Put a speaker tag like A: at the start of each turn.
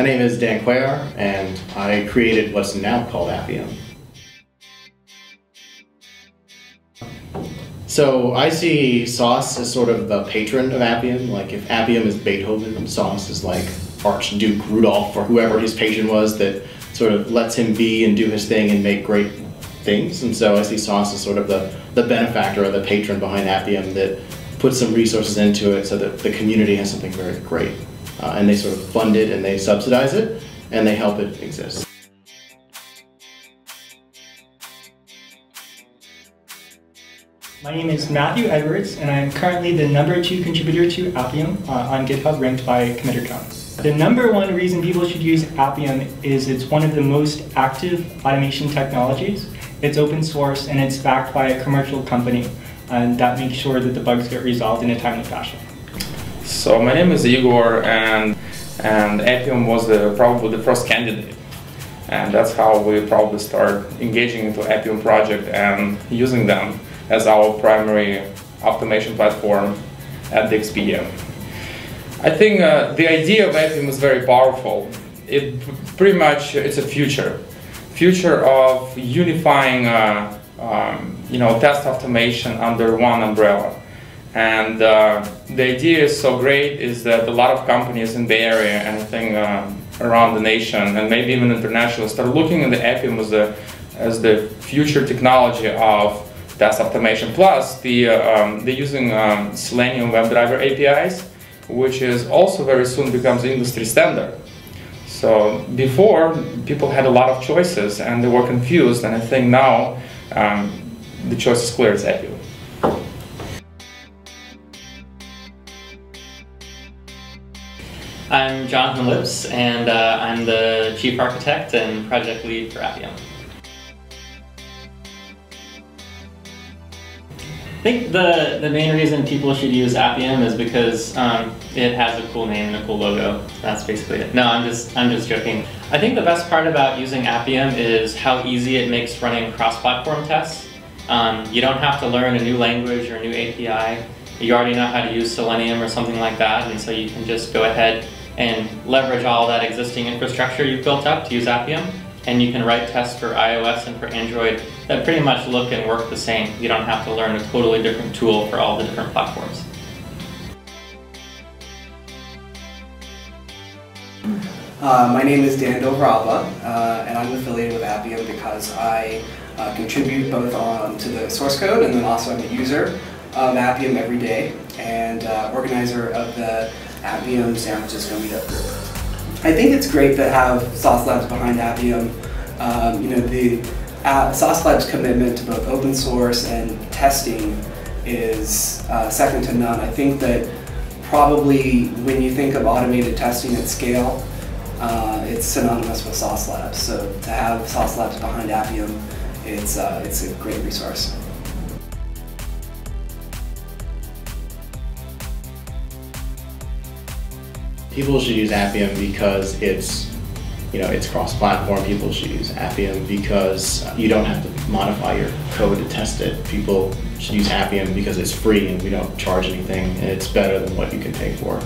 A: My name is Dan Cuellar, and I created what's now called Appium. So I see Sauce as sort of the patron of Appium. Like if Appium is Beethoven, Sauce is like Archduke Rudolph or whoever his patron was that sort of lets him be and do his thing and make great things. And so I see Sauce as sort of the, the benefactor or the patron behind Appium that puts some resources into it so that the community has something very great. Uh, and they sort of fund it and they subsidize it and they help it exist.
B: My name is Matthew Edwards, and I am currently the number two contributor to Appium uh, on GitHub, ranked by committer count. The number one reason people should use Appium is it's one of the most active automation technologies. It's open source and it's backed by a commercial company, and that makes sure that the bugs get resolved in a timely fashion.
C: So my name is Igor, and and Appium was the, probably the first candidate, and that's how we probably start engaging into Appium project and using them as our primary automation platform at the XPM. I think uh, the idea of Appium is very powerful. It pretty much it's a future, future of unifying uh, um, you know test automation under one umbrella. And uh, the idea is so great is that a lot of companies in the area and I think uh, around the nation and maybe even internationally start looking at the Appium as the as the future technology of test automation. Plus, the, uh, um, they're using um, Selenium WebDriver APIs, which is also very soon becomes industry standard. So before, people had a lot of choices and they were confused, and I think now um, the choice is clear, it's Appium.
D: I'm Jonathan Lipps, and uh, I'm the Chief Architect and Project Lead for Appium. I think the, the main reason people should use Appium is because um, it has a cool name and a cool logo. That's basically it. No, I'm just I'm just joking. I think the best part about using Appium is how easy it makes running cross-platform tests. Um, you don't have to learn a new language or a new API. You already know how to use Selenium or something like that, and so you can just go ahead and leverage all that existing infrastructure you've built up to use Appium and you can write tests for iOS and for Android that pretty much look and work the same. You don't have to learn a totally different tool for all the different platforms.
E: Uh, my name is Dan Dobrava, uh, and I'm affiliated with Appium because I uh, contribute both on to the source code and then also I'm a user of Appium every day and uh, organizer of the Appium San Francisco Meetup Group. I think it's great to have Sauce Labs behind Appium. Um, you know, the uh, Sauce Labs commitment to both open source and testing is uh, second to none. I think that probably when you think of automated testing at scale, uh, it's synonymous with Sauce Labs. So to have Sauce Labs behind Appium, it's, uh, it's a great resource.
A: People should use Appium because it's you know, it's cross-platform. People should use Appium because you don't have to modify your code to test it. People should use Appium because it's free and we don't charge anything and it's better than what you can pay for.